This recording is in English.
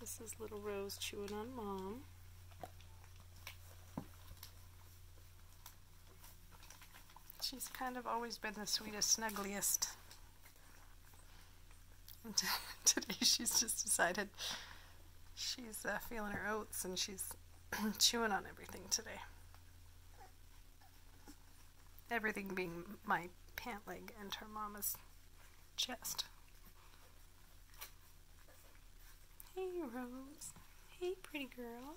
This is little Rose chewing on mom. She's kind of always been the sweetest, snuggliest. Today she's just decided she's uh, feeling her oats and she's chewing on everything today. Everything being my pant leg and her mama's chest. Rose. Hey, pretty girl.